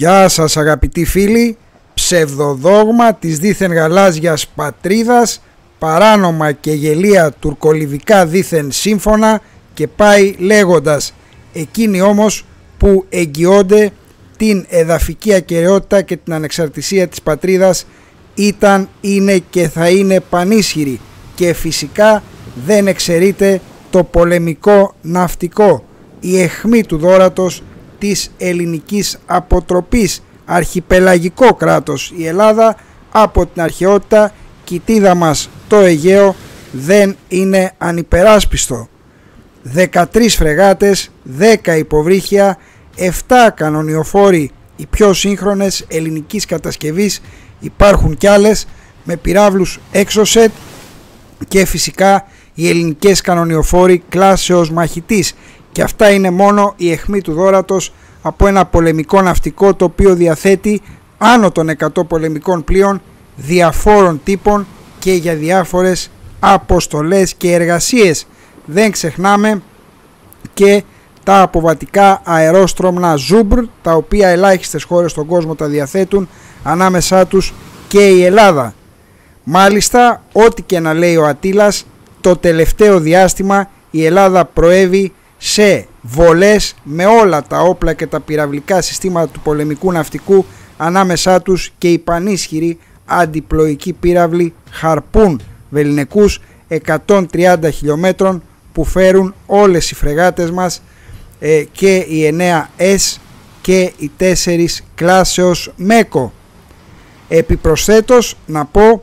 Γεια σας αγαπητοί φίλοι, ψευδοδόγμα της δίθεν γαλάζιας πατρίδας, παράνομα και γελία τουρκολιβικά δίθεν σύμφωνα και πάει λέγοντας. Εκείνοι όμως που εγγυώνται την εδαφική ακαιρεότητα και την ανεξαρτησία της πατρίδας ήταν, είναι και θα είναι πανίσχυροι και φυσικά δεν εξαιρείται το πολεμικό ναυτικό, η εχμή του δόρατος της ελληνικής αποτροπής. Αρχιπελαγικό κράτος η Ελλάδα από την αρχαιότητα κοιτίδα μας το Αιγαίο δεν είναι ανυπεράσπιστο. 13 φρεγάτες, 10 υποβρύχια 7 κανονιοφόροι οι πιο σύγχρονες ελληνικής κατασκευής υπάρχουν κι άλλες με πυράβλους έξωσετ και φυσικά οι ελληνικές κανονιοφόροι κλάσεως μαχητής και αυτά είναι μόνο η αιχμή του δόρατος από ένα πολεμικό ναυτικό το οποίο διαθέτει άνω των 100 πολεμικών πλοίων διαφόρων τύπων και για διάφορες αποστολές και εργασίες. Δεν ξεχνάμε και τα αποβατικά αερόστρωμνα Ζούμπρ τα οποία ελάχιστες χώρες στον κόσμο τα διαθέτουν ανάμεσά τους και η Ελλάδα. Μάλιστα ό,τι και να λέει ο Ατήλας το τελευταίο διάστημα η Ελλάδα προέβη σε βολές με όλα τα όπλα και τα πυραυλικά συστήματα του πολεμικού ναυτικού ανάμεσά τους και οι πανίσχυροι αντιπλοϊκοί πύραυλοι χαρπούν βεληνικούς 130 χιλιόμετρων που φέρουν όλες οι φρεγάτες μας ε, και οι 9S και οι 4 κλάσεως ΜΕΚΟ. Επιπροσθέτως να πω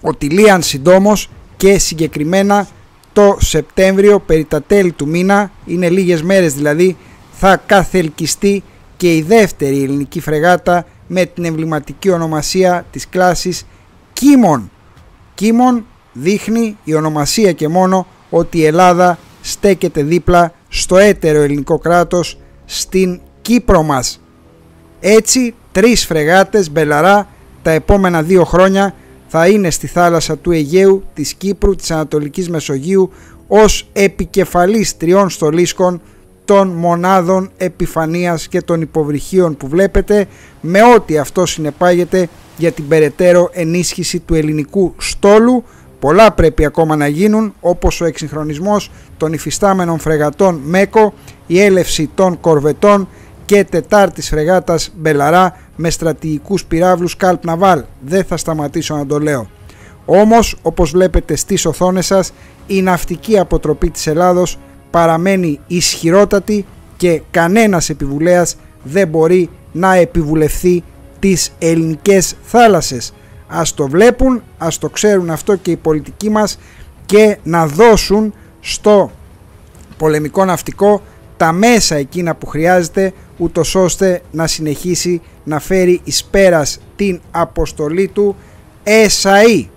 ότι λίαν συντόμως και συγκεκριμένα το Σεπτέμβριο περί τα τέλη του μήνα, είναι λίγες μέρες δηλαδή, θα καθελκιστεί και η δεύτερη ελληνική φρεγάτα με την εμβληματική ονομασία της κλάσης Κίμων. Κίμων δείχνει η ονομασία και μόνο ότι η Ελλάδα στέκεται δίπλα στο έτερο ελληνικό κράτος στην Κύπρο μας. Έτσι τρεις φρεγάτες μπελαρά τα επόμενα δύο χρόνια θα είναι στη θάλασσα του Αιγαίου, της Κύπρου, της Ανατολικής Μεσογείου ως επικεφαλής τριών στολίσκων των μονάδων επιφανείας και των υποβρυχίων που βλέπετε με ό,τι αυτό συνεπάγεται για την περαιτέρω ενίσχυση του ελληνικού στόλου. Πολλά πρέπει ακόμα να γίνουν όπως ο εξυγχρονισμός των υφιστάμενων φρεγατών ΜΕΚΟ, η έλευση των κορβετών και τετάρτης φρεγάτας Μπελαρά με στρατηγικούς πυραύλους Σκαλπ Ναβάλ. Δεν θα σταματήσω να το λέω. Όμως, όπως βλέπετε στις οθόνες σας, η ναυτική αποτροπή της Ελλάδος παραμένει ισχυρότατη και κανένας επιβουλέας δεν μπορεί να επιβουλευθεί τις ελληνικές θάλασσες. Ας το βλέπουν, ας το ξέρουν αυτό και οι πολιτικοί μας και να δώσουν στο πολεμικό ναυτικό τα μέσα εκείνα που χρειάζεται ούτως ώστε να συνεχίσει να φέρει εις πέρας την αποστολή του ΕΣΑΗ.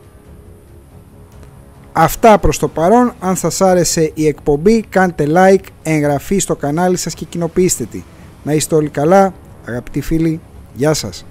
Αυτά προς το παρόν, αν σας άρεσε η εκπομπή κάντε like, εγγραφή στο κανάλι σας και κοινοποιήστε τη. Να είστε όλοι καλά, αγαπητοί φίλοι, γεια σας.